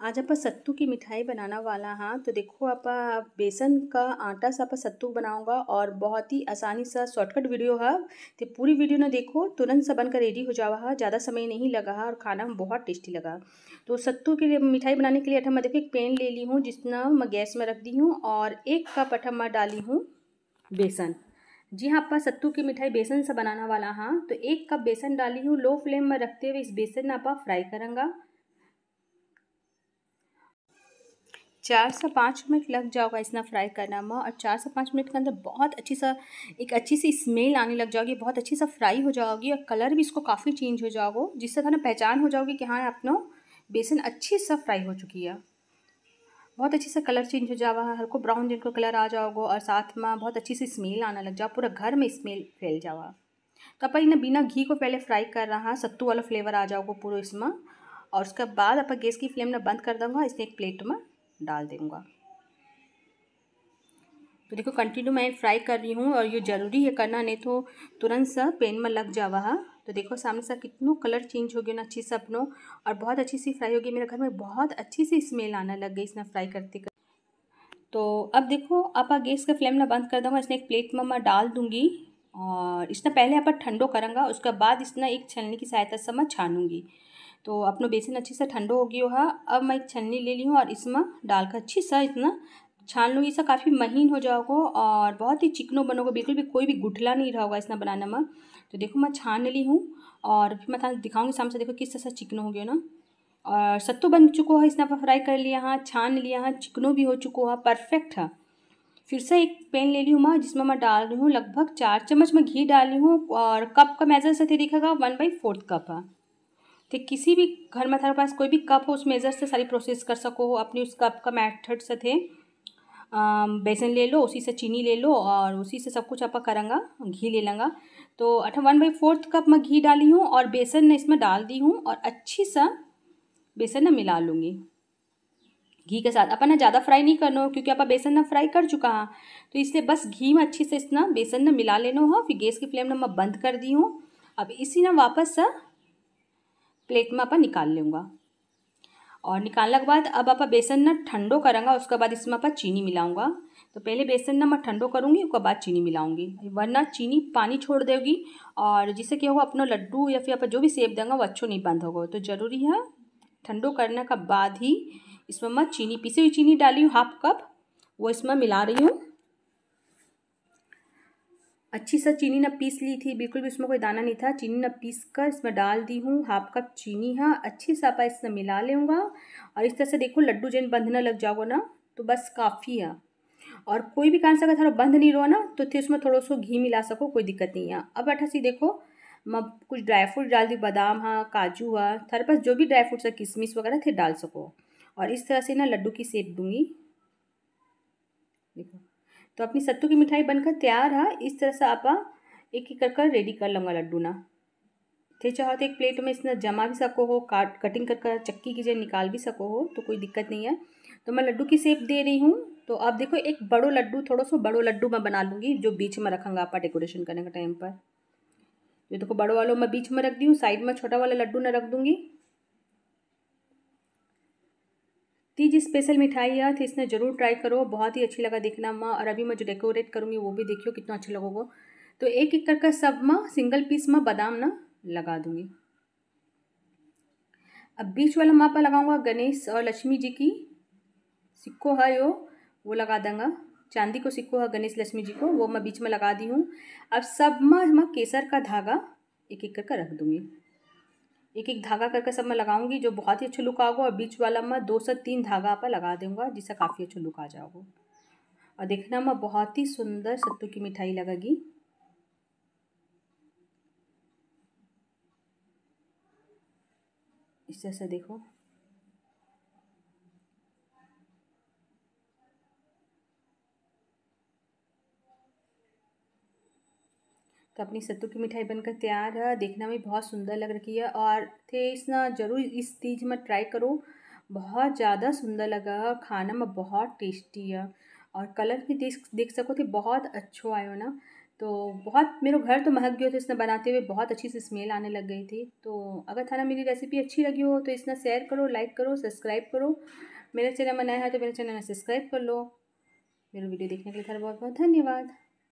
आज आप सत्तू की मिठाई बनाना वाला हाँ तो देखो आप बेसन का आटा से आप सत्तू बनाऊँगा और बहुत ही आसानी सा शॉर्टकट वीडियो है। तो पूरी वीडियो ना देखो, तुरंत सा बनकर रेडी हो जावा है, ज़्यादा समय नहीं लगा है और खाना बहुत टेस्टी लगा। तो सत्तू के मिठाई बनाने के लिए अठा मैं देखो एक पेन ले ली हूँ जितना मैं गैस में रख दी हूँ और एक कप अठा मैं डाली हूँ बेसन। जी हाँ आपका सत्तू की मिठाई बेसन से बनाना वाला हाँ तो एक कप बेसन डाली हूँ, लो फ्लेम में रखते हुए इस बेसन आप फ्राई करेंगा। चार से पाँच मिनट लग जाओगा इसना फ्राई करना में, और चार से पाँच मिनट के अंदर बहुत अच्छी सा, एक अच्छी सी स्मेल आने लग जाओगी बहुत अच्छी सा फ्राई हो जाओगी, और कलर भी इसको काफ़ी चेंज हो जाओगे, जिससे खाना पहचान हो जाओगी कि हाँ अपना बेसन अच्छी सा फ्राई हो चुकी है। बहुत अच्छी सा कलर चेंज हो है हल्को ब्राउन जिनको कलर आ जाओगे, और साथ में बहुत अच्छी सी स्मेल आने लग जाओ, पूरा घर में स्मेल फैल जावा। तो अपन इन्हें बिना घी को पहले फ्राई कर रहा है, सत्तू वाला फ्लेवर आ जाओगे पूरा इसमें, और उसके बाद अपन गैस की फ्लेम में बंद कर दूँगा, इसने एक प्लेट में डाल दूँगा। तो देखो कंटिन्यू मैं फ्राई कर रही हूँ और ये ज़रूरी है करना, नहीं तो तुरंत सा पेन में लग जावा है तो देखो, सामने से कितनों कलर चेंज हो गया ना, अच्छी से अपनों और बहुत अच्छी सी फ्राई होगी मेरे घर में बहुत अच्छी सी स्मेल आना लग गई इसमें फ्राई करते कर। तो अब देखो आप गैस का फ्लेम ना बंद कर दूँगा, इसने एक प्लेट में मैं डाल दूँगी और इसने पहले आप ठंडो करूँगा, उसके बाद इसने एक छलनी की सहायता से मैं छानूँगी। तो अपना बेसन अच्छे से ठंडो हो गया है। अब मैं एक छन्नी ले ली हूँ और इसमें डालकर अच्छी सा इतना छान लूँगी। इसका काफ़ी महीन हो जाओगे और बहुत ही चिकनो बनोगे। बिल्कुल भी कोई भी गुठला नहीं रहा होगा इसना बनाने में। तो देखो मैं छान ली हूँ और फिर मैं दिखाऊँगी सामने से। देखो किस तरह से चिकनो हो गया ना। और सत्तू बन चुको है, इसने फ्राई कर लिया हाँ छान लिया हाँ चिकनो भी हो चुको है, परफेक्ट है। फिर से एक पैन ले ली हूँ मैं, जिसमें मैं डाल रही हूँ लगभग चार चम्मच। में घी डाली हूँ और कप का मेजर से दिखेगा वन बाई फोर्थ कप है। तो किसी भी घर में थारे पास कोई भी कप हो, उस मेज़र से सारी प्रोसेस कर सको हो अपनी उस कप का मैथड से थे। बेसन ले लो, उसी से चीनी ले लो और उसी से सब कुछ आप करेंगा, घी ले लेंगा। तो अठा वन बाई फोर्थ कप मैं घी डाली हूँ और बेसन ने इसमें डाल दी हूँ और अच्छी सा बेसन ना मिला लूँगी। घी के साथ अपन ना ज़्यादा फ्राई नहीं करना हो क्योंकि आप बेसन ना फ्राई कर चुका है। तो इसलिए बस घी में अच्छी से इतना बेसन ना मिला लेना हो, फिर गैस की फ्लेम ना मैं बंद कर दी हूँ। अब इसी ना वापस सा प्लेट में आप निकाल लूँगा। और निकालने के बाद अब आप बेसन ना ठंडो करूँगा, उसके बाद इसमें आप चीनी मिलाऊँगा। तो पहले बेसन ना मैं ठंडो करूँगी, उसके बाद चीनी मिलाऊँगी। वरना चीनी पानी छोड़ देगी, और जिससे क्या होगा, अपना लड्डू या फिर आप जो भी सेब देंगे, वो अच्छो नहीं बंद होगा। तो ज़रूरी है ठंडो करने के बाद ही इसमें मैं चीनी पीसी हुई चीनी डाली हूँ, हाफ़ कप। वो इसमें मिला रही हूँ। अच्छी सा चीनी ना पीस ली थी, बिल्कुल भी उसमें कोई दाना नहीं था। चीनी ना पीस कर इसमें डाल दी हूँ, हाफ़ कप चीनी है, अच्छी सा आप इसमें मिला लूँगा और इस तरह से देखो लड्डू जैन बंधने लग जाओगे ना तो बस काफ़ी है। और कोई भी कारण से अगर थोड़ा बंद नहीं रहो ना तो फिर उसमें थोड़ा सा घी मिला सको, कोई दिक्कत नहीं है। अब अठा सी देखो, मैं, कुछ ड्राई फ्रूट डाल दी, बादाम हाँ काजू है थारे पास जो भी ड्राई फ्रूट्स है, किशमिश वगैरह थे डाल सको। और इस तरह से ना लड्डू की सेप दूँगी। देखो। तो अपनी सत्तू की मिठाई बनकर तैयार है। इस तरह से आप एक एक कर कर रेडी कर लूँगा लड्डू ना। थे चाहो तो एक प्लेट में इसमें जमा भी सको हो, काट कटिंग कर कर चक्की की जगह निकाल भी सको हो तो कोई दिक्कत नहीं है। तो मैं लड्डू की सेप दे रही हूँ। तो आप देखो, एक बड़ो लड्डू, थोड़ा सा बड़ो लड्डू मैं बना लूँगी, जो बीच में रखूँगा आप डेकोरेशन करने के टाइम पर। ये देखो, बड़ो वालों मैं बीच में रख दी हूँ साइड में छोटा वाला लड्डू ना रख दूँगी। तीज स्पेशल मिठाई है तो इसने ज़रूर ट्राई करो। बहुत ही अच्छी लगा देखना माँ, और अभी मैं जो डेकोरेट करूँगी, वो भी देखियो कितना अच्छा लगोगे। तो एक एक करके सब माँ सिंगल पीस में, बादाम ना लगा दूँगी। अब बीच वाला माँ पर लगाऊँगा गणेश और लक्ष्मी जी की। सिक्को है यो, वो लगा दूँगा। चांदी को सिक्को है, गणेश लक्ष्मी जी को, वो मैं बीच में लगा दी हूँ। अब सब में, मैं केसर का धागा एक एक करके रख दूँगी। एक एक धागा करके सब मैं लगाऊँगी, जो बहुत ही अच्छा लुक आओगे और बीच वाला मैं दो से तीन धागा पर लगा दूँगा, जिससे काफ़ी अच्छा लुक आ जाओगे। और देखना मैं बहुत ही सुंदर सत्तू की मिठाई लगेगी। इस तरह से देखो। तो अपनी सत्तू की मिठाई बनकर तैयार है। देखना भी बहुत सुंदर लग रही है और थे इसना ज़रूर इस चीज़ में ट्राई करो। बहुत ज़्यादा सुंदर लगा खाना में बहुत टेस्टी है। और कलर भी देख देख सको थे बहुत अच्छो आयो ना। तो बहुत, मेरे घर तो महक गया था इसने बनाते हुए, बहुत अच्छी सी स्मेल आने लग गई थी। तो अगर थाना मेरी रेसिपी अच्छी लगी हो तो इसने शेयर करो लाइक करो सब्सक्राइब करो। मेरे चैनल में नया है तो मेरे चैनल में सब्सक्राइब कर लो। मेरे वीडियो देखने के लिए बहुत बहुत धन्यवाद।